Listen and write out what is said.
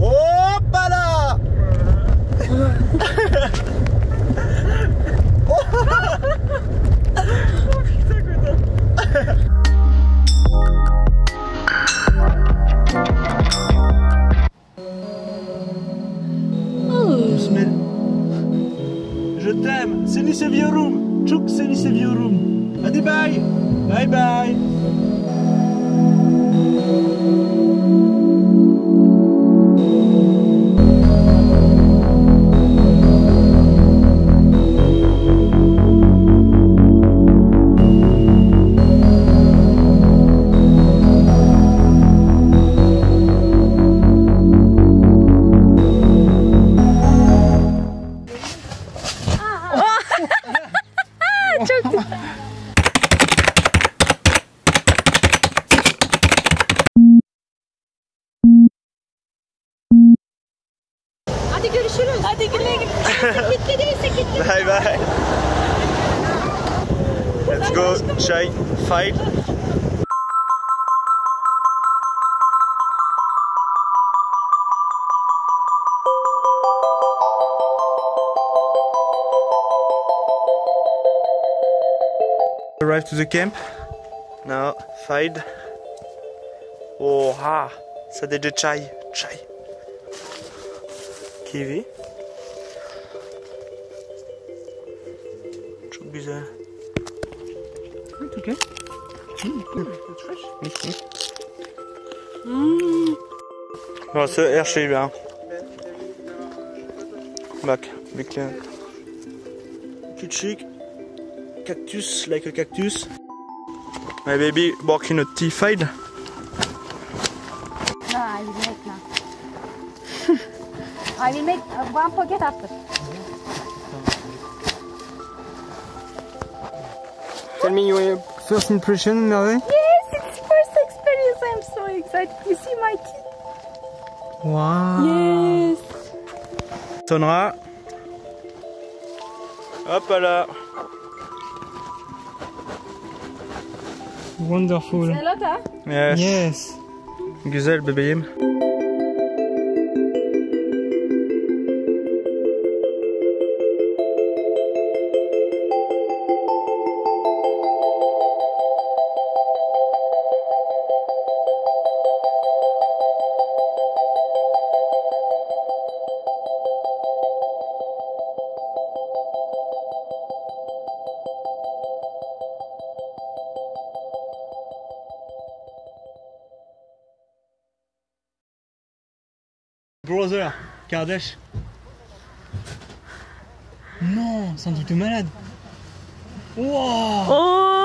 Oh, là. Je t'aime. Seni seviyorum. Çok seni seviyorum. Hadi bye. Bye bye. Hadi görüşürüz. Hadi güle güle. Kilitli değilse kilitli. Bye bye. Let's go. Chai. Fight. Arrive to the camp? Now, fight. Oh, ha. Sadece chai. Chai. Kiwi? Çok güzel. Evet, okay. Ja, så her ser bien. Küçük. Cactus, like a cactus. My baby walking a tea fight. No, I will make now. I will make uh, one pocket after. Tell me your first impression, Merve? Yes, it's first experience. I'm so excited. You see my teeth? Wow. Yes. Sonnera. Hop là. Wonderful. A lot, huh? Yes. Yes. Güzel bebeğim. Brother, Kardesh. Non, truc de malade. Wow. Oh!